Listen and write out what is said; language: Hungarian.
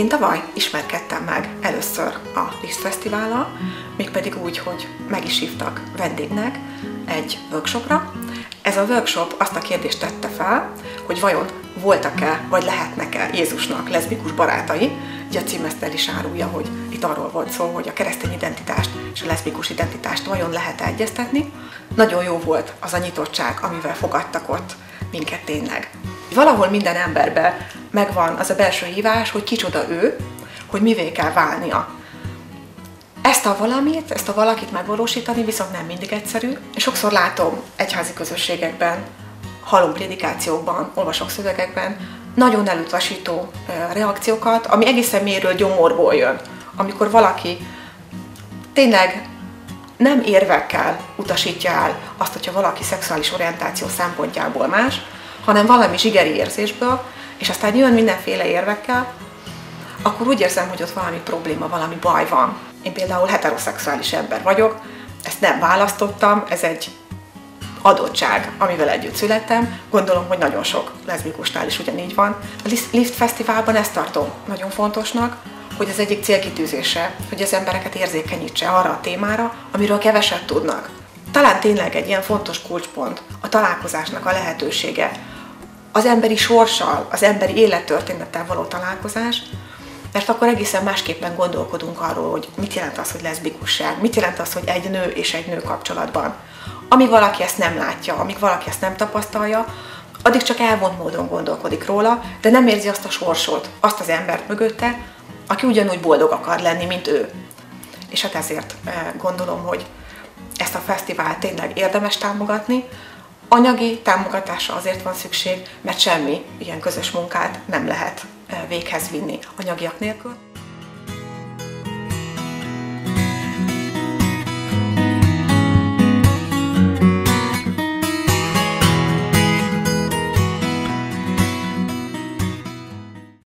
Én tavaly ismerkedtem meg először a Liszt Fesztivállal, mégpedig úgy, hogy meg is hívtak vendégnek egy workshopra. Ez a workshop azt a kérdést tette fel, hogy vajon voltak-e, vagy lehetnek-e Jézusnak leszbikus barátai. Ugye a cím ezt el is árulja, hogy itt arról volt szó, hogy a keresztény identitást és a leszbikus identitást vajon lehet egyeztetni. Nagyon jó volt az a nyitottság, amivel fogadtak ott minket tényleg. Valahol minden emberbe megvan az a belső hívás, hogy kicsoda ő, hogy mivé kell válnia. Ezt a valamit, ezt a valakit megvalósítani viszont nem mindig egyszerű. Sokszor látom egyházi közösségekben, hallom prédikációkban, olvasok szövegekben, nagyon elutasító reakciókat, ami egészen méről gyomorból jön. Amikor valaki tényleg nem érvekkel utasítja el azt, hogyha valaki szexuális orientáció szempontjából más, hanem valami zsigeri érzésből, és aztán jön mindenféle érvekkel, akkor úgy érzem, hogy ott valami probléma, valami baj van. Én például heteroszexuális ember vagyok, ezt nem választottam, ez egy adottság, amivel együtt születtem. Gondolom, hogy nagyon sok leszbikusnál is ugyanígy van. A Lift Fesztiválban ezt tartom nagyon fontosnak, hogy az egyik célkitűzése, hogy az embereket érzékenyítse arra a témára, amiről keveset tudnak. Talán tényleg egy ilyen fontos kulcspont a találkozásnak a lehetősége, az emberi sorssal, az emberi élettörténettel való találkozás, mert akkor egészen másképpen gondolkodunk arról, hogy mit jelent az, hogy leszbikusság, mit jelent az, hogy egy nő és egy nő kapcsolatban. Amíg valaki ezt nem látja, amíg valaki ezt nem tapasztalja, addig csak elvont módon gondolkodik róla, de nem érzi azt a sorsot, azt az embert mögötte, aki ugyanúgy boldog akar lenni, mint ő. És hát ezért eh, gondolom, hogy ezt a fesztivált tényleg érdemes támogatni, Anyagi támogatásra azért van szükség, mert semmi ilyen közös munkát nem lehet eh, véghez vinni anyagiak nélkül.